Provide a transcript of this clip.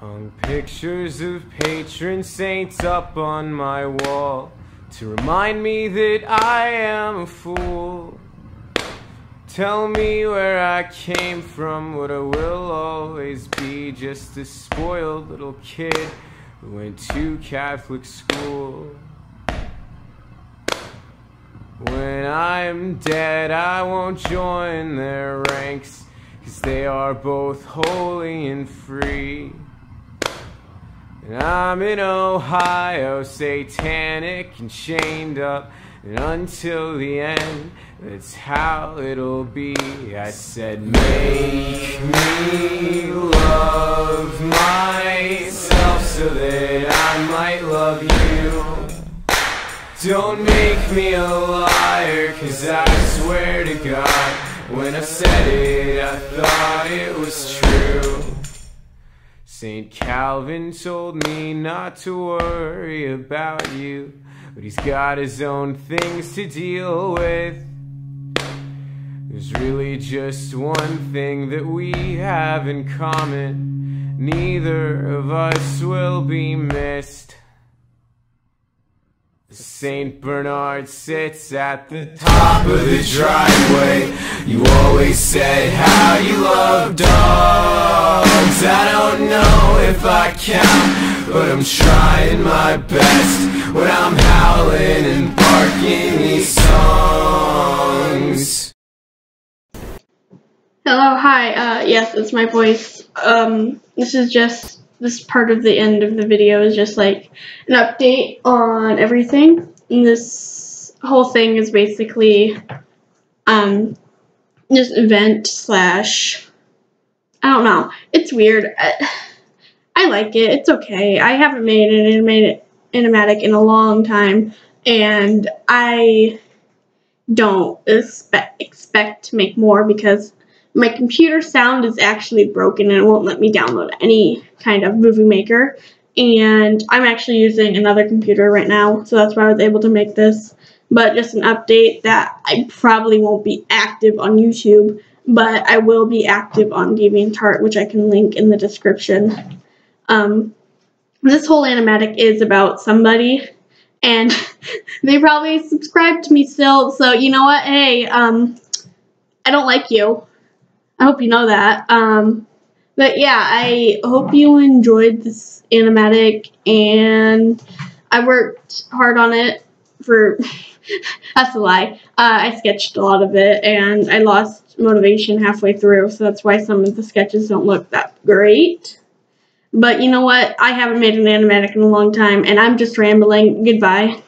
Hung pictures of patron saints up on my wall to remind me that I am a fool. Tell me where I came from, what I will always be just a spoiled little kid who went to Catholic school. When I'm dead, I won't join their ranks, cause they are both holy and free. And I'm in Ohio, satanic and chained up. And until the end, that's how it'll be. I said, make me love myself so that I might love you. Don't make me a liar, cause I swear to God, when I said it, I thought it was true. St. Calvin told me not to worry about you, but he's got his own things to deal with. There's really just one thing that we have in common. Neither of us will be missed. St. Bernard sits at the top of the driveway. You always said how you love dogs. I don't know if I count, but I'm trying my best when I'm howling and barking these songs. Hello, hi, uh, yes, it's my voice. Um, this is just, this part of the end of the video is just like an update on everything. And this whole thing is basically, um, this vent slash, I don't know, it's weird. I, I like it, it's okay. I haven't made an animated animatic in a long time, and I don't expect, expect to make more because my computer sound is actually broken and it won't let me download any kind of movie maker. And I'm actually using another computer right now, so that's why I was able to make this. But just an update that I probably won't be active on YouTube, but I will be active on DeviantArt, which I can link in the description. Um, this whole animatic is about somebody, and they probably subscribe to me still, so you know what? Hey, um, I don't like you. I hope you know that. Um, but yeah, I hope you enjoyed this animatic, and I worked hard on it for. that's a lie. Uh, I sketched a lot of it, and I lost motivation halfway through, so that's why some of the sketches don't look that great. But you know what? I haven't made an animatic in a long time, and I'm just rambling. Goodbye.